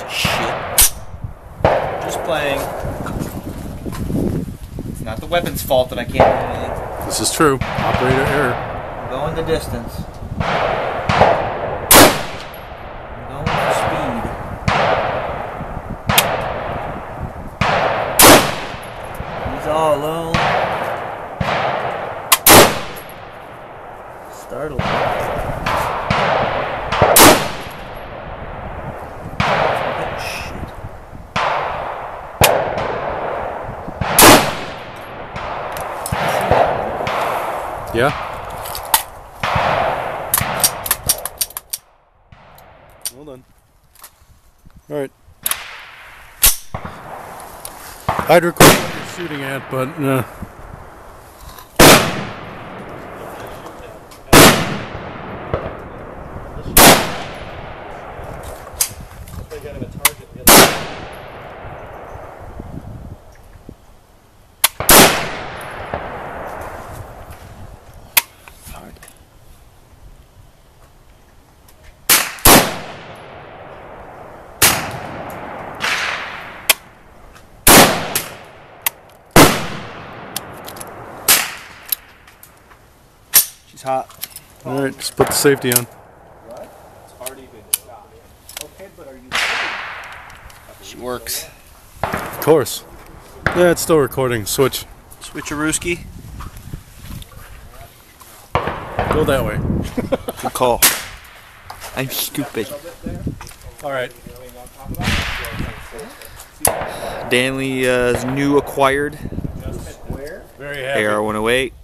piece of shit. Just playing. It's not the weapon's fault that I can't do anything. This is true. Operator error. I'm going the distance. I'm going for speed. He's all alone. Startled. Shit. Yeah. Well done. All right. I'd record what you're shooting at, but uh, She's hot. all right. Just put the safety on. She works. Of course. Yeah, it's still recording. Switch. Switcherooski. Go that way. Good call. I'm stupid. All right. Danley's uh, new acquired Very happy. AR 180.